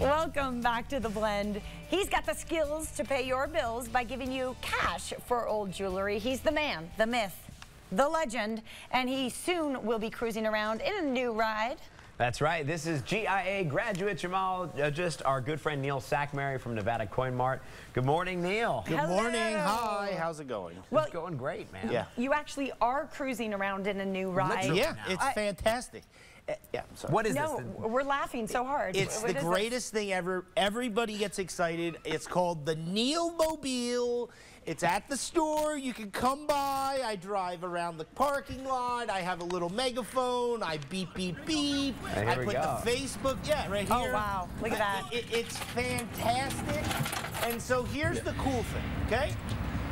Welcome back to The Blend. He's got the skills to pay your bills by giving you cash for old jewelry. He's the man, the myth, the legend, and he soon will be cruising around in a new ride. That's right. This is GIA graduate Jamal, uh, just our good friend Neil Sackmary from Nevada Coin Mart. Good morning, Neil. Good Hello. morning. Hi. How's it going? Well, it's going great, man. Yeah. You actually are cruising around in a new ride. Literally. Yeah, now. it's I- fantastic. Uh, yeah, I'm sorry. What is No, this? we're laughing so hard. It's What the is it? greatest thing ever. Everybody gets excited. It's called the Neil Mobile. It's at the store. You can come by. I drive around the parking lot. I have a little megaphone. I beep, beep, beep. Hey, here I we put go. the Facebook. Yeah, right here. Oh, here. wow. Look at that. It- it's fantastic. And so here's the cool thing, okay?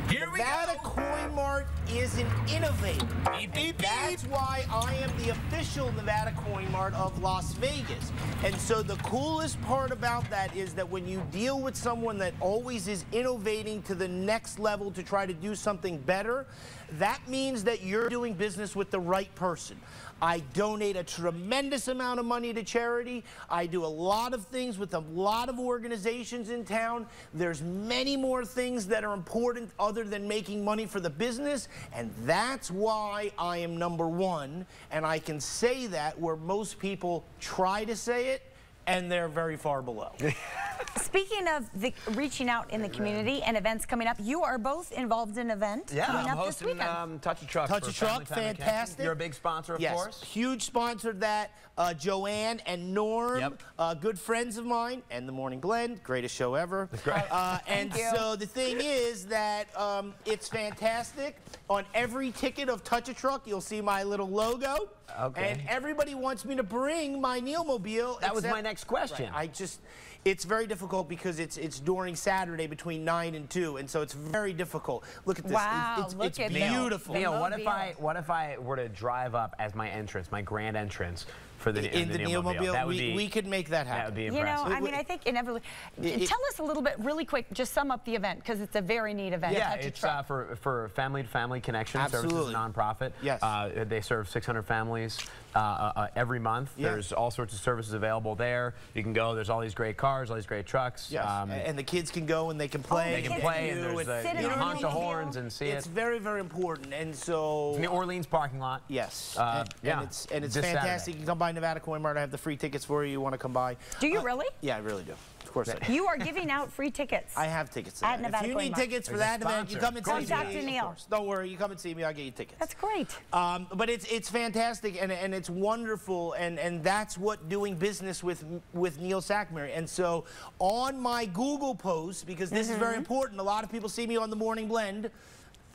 Here we Nevada go. Coin Mart is an innovator. Beep, beep, That's why I am the official Nevada Coin Mart of Las Vegas. And so the coolest part about that is that when you deal with someone that always is innovating to the next level to try to do something better, that means that you're doing business with the right person. I donate a tremendous amount of money to charity. I do a lot of things with a lot of organizations in town. There's many more things that are important other than making money for the business, and that's why I am number one. And I can say that where most people try to say it, and they're very far below. Speaking of the reaching out in the community and events coming up, you are both involved in an event Yeah, coming I'm up this hosting weekend. um, Touch a Truck. Touch a Truck, Family Time and Connection. fantastic. You're a big sponsor, of yes, course. huge sponsor of that. Uh, Joanne and Norm, Yep. uh, good friends of mine, and the Morning Blend, greatest show ever. great. Uh, and you. so the thing is that um, it's fantastic. On every ticket of Touch a Truck, you'll see my little logo. Okay. And everybody wants me to bring my Neil Mobile. That was my next question. Right, I just, it's very difficult because it's it's during Saturday between nine and two, and so it's very difficult. Look at this. Wow, It's, it's, look it's at beautiful. Neil, what if I what if I were to drive up as my entrance, my grand entrance for the in the, Neil Mobile, That would we, be we could make that that happen. would be You know. I mean, I think inevitably. It- it- tell us a little bit, really quick, just sum up the event because it's a very neat event. Yeah, Touch it's uh, for for family to family connection services, Absolutely. a nonprofit. Yes. Uh, they serve 600 families uh, uh, uh, every month. Yeah. There's all sorts of services available there. You can go. There's all these great cars, all these great trucks. Yes, Um, and the kids can go and they can play. they can play, and there's it. a you know, a honk the horns and see It's it. very, very important, and so In the Orleans parking lot. yes, Uh, and, yeah, and it's and it's fantastic. Saturday. You can come by Nevada Coin Mart. I have the free tickets for you. You want to come by? Do you Uh, really? Yeah, I really do. Of course, I do. You are giving out free tickets. I have tickets. At that. Nevada if you Coin need Mart. tickets for There's that event, you sponsor. come and see me. Contact of Neil. Don't worry, you come and see me. I'll get you tickets. That's great. Um, but it's it's fantastic and, and it's wonderful and, and that's what doing business with with Neil Sackmary. And so on my Google post, because this is very Mm-hmm. important, a lot of people see me on the Morning Blend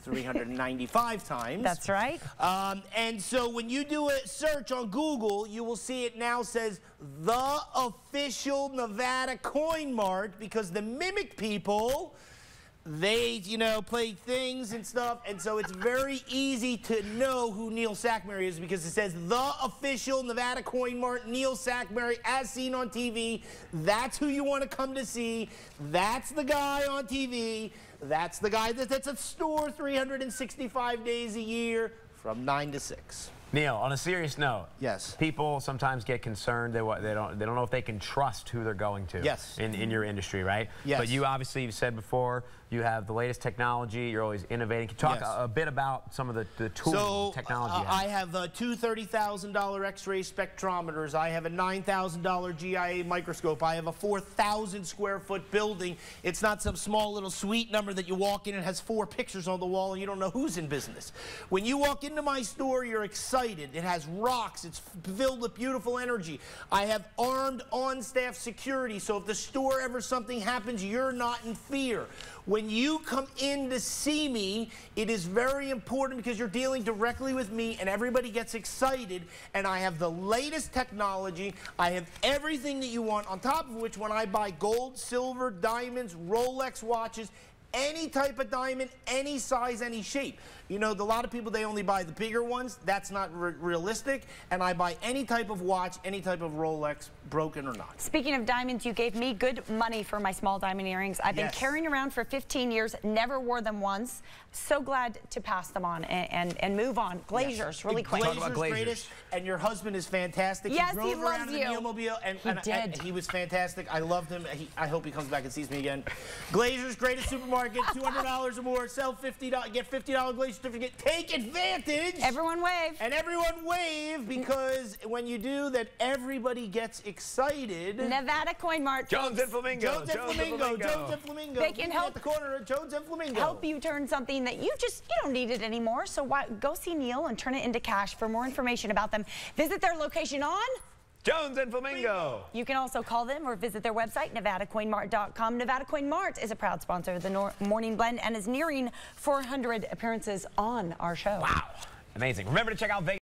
395 times. That's right. Um, and so when you do a search on Google, you will see it now says the official Nevada Coin Mart because the mimic people, they, you know, play things and stuff. And so it's very easy to know who Neil Sackmary is because it says the official Nevada Coin Mart, Neil Sackmary, as seen on TV. That's who you want to come to see. That's the guy on TV. That's the guy that, that's at store 365 days a year from 9 to 6. Neil, on a serious note, Yes. people sometimes get concerned. They, they don't they don't know if they can trust who they're going to. Yes. In, in your industry, right? Yes. But you obviously you've said before you have the latest technology. You're always innovating. Can you talk Yes. a, a bit about some of the, the tools, So technology? uh. I have uh, two $30,000 X-ray spectrometers. I have a $9,000 GIA microscope. I have a 4,000 square foot building. It's not some small little suite number that you walk in and has four pictures on the wall and you don't know who's in business. When you walk into my store, you're excited. It has rocks. It's filled with beautiful energy. I have armed on-staff security, so if the store ever something happens, you're not in fear. When you come in to see me, it is very important because you're dealing directly with me and everybody gets excited and I have the latest technology. I have everything that you want on top of which when I buy gold, silver, diamonds, Rolex watches, any type of diamond, any size, any shape. You know, the- a lot of people, they only buy the bigger ones. That's not re realistic. And I buy any type of watch, any type of Rolex, broken or not. Speaking of diamonds, you gave me good money for my small diamond earrings. I've been carrying around for 15 years, never wore them once. So glad to pass them on and, and, and move on. Glaziers, really quick. Talk about Glazier's Glaziers. greatest, and your husband is fantastic. Yes, he drove he around loves in the you. Neil Mobile, and, He and, and did. he was fantastic. I loved him. He, I hope he comes back and sees me again. Glazier's greatest supermarket, $200 or more. Sell $50, get $50 Glazier certificate. Take advantage. Everyone wave. and everyone wave because when you do that, everybody gets excited. Nevada Coin Mart. Jones and Flamingo. Jones and Flamingo. Jones and Flamingo. They can help- at the corner of Jones and Flamingo. help you turn something that you just you don't need it anymore. So why, go see Neil and turn it into cash. For more information about them, visit their location on. Jones and Flamingo. You can also call them or visit their website, NevadaCoinMart.com. Nevada Coin Mart is a proud sponsor of the Nor- Morning Blend and is nearing 400 appearances on our show. Wow. Amazing. Remember to check out Vegas.